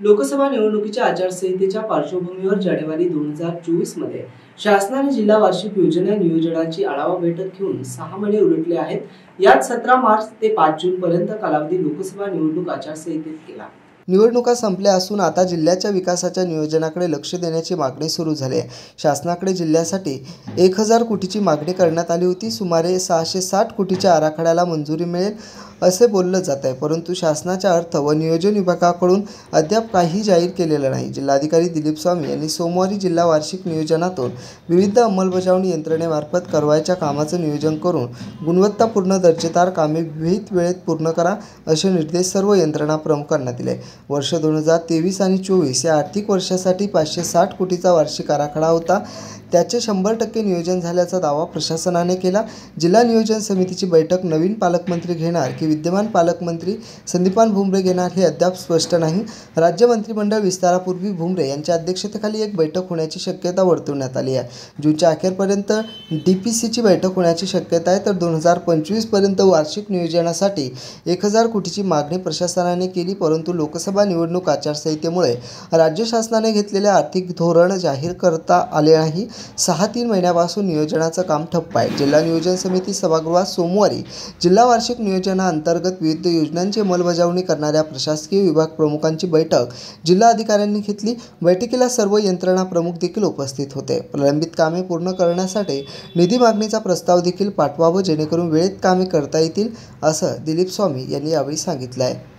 लोकसभा निवडणुकीच्या आचारसंहितेच्या पार्श्वभूमीवर जानेवारी दोन हजार चोवीसमध्ये शासनाने जिल्हा वार्षिक योजना नियोजनाची आढावा बैठक घेऊन सहा महिने उलटले आहेत. यात सतरा मार्च ते पाच जून पर्यंत कालावधी लोकसभा निवडणूक आचारसंहितेत केला. निवडणुका संपल्या असून आता जिल्ह्याच्या विकासाच्या नियोजनाकडे लक्ष देण्याची मागणी सुरू झाली आहे. शासनाकडे जिल्ह्यासाठी एक हजार कोटीची मागणी करण्यात आली होती. सुमारे सहाशे साठ कोटीच्या आराखड्याला मंजुरी मिळेल असे बोललं जात आहे. परंतु शासनाच्या अर्थ व नियोजन विभागाकडून अद्याप काही जाहीर केलेलं नाही. जिल्हाधिकारी दिलीप स्वामी यांनी सोमवारी जिल्हा वार्षिक नियोजनातून विविध अंमलबजावणी यंत्रणेमार्फत करवायच्या कामाचं नियोजन करून गुणवत्तापूर्ण दर्जेदार कामे विहित वेळेत पूर्ण करा असे निर्देश सर्व यंत्रणा प्रमुखांना दिले. वर्ष दोन हजार तेवीस आणि चोवीस या आर्थिक वर्षासाठी पाचशे साठ कोटीचा वार्षिक आराखडा होता. त्याचे शंभर टक्के नियोजन झाल्याचा दावा प्रशासनाने केला. जिल्हा नियोजन समितीची बैठक नवीन पालकमंत्री घेणार की विद्यमान पालकमंत्री संदीपान भुमरे घेणार हे अद्याप स्पष्ट नाही. राज्य मंत्रिमंडळ विस्तारापूर्वी भुमरे यांच्या अध्यक्षतेखाली एक बैठक होण्याची शक्यता वर्तवण्यात आली आहे. जूनच्या अखेरपर्यंत डी पी सीची बैठक होण्याची शक्यता आहे. तर दोन हजार पंचवीसपर्यंत वार्षिक नियोजनासाठी एक हजार कोटीची मागणी प्रशासनाने केली परंतु लोकसभा निवडणूक आचारसंहितेमुळे राज्य शासनाने घेतलेले आर्थिक धोरण जाहीर करता आले नाही. सहा तीन महिन्यापासून नियोजनाचं काम ठप्प आहे. जिल्हा नियोजन समिती सभागृहात सोमवारी जिल्हा वार्षिक नियोजनाअंतर्गत विविध योजनांची अंमलबजावणी करणाऱ्या प्रशासकीय विभाग प्रमुखांची बैठक जिल्हा अधिकाऱ्यांनी घेतली. बैठकीला सर्व यंत्रणा प्रमुख देखील उपस्थित होते. प्रलंबित कामे पूर्ण करण्यासाठी निधी मागणीचा प्रस्ताव देखील पाठवावं जेणेकरून वेळेत कामे करता येतील असं दिलीप स्वामी यांनी यावेळी सांगितलं आहे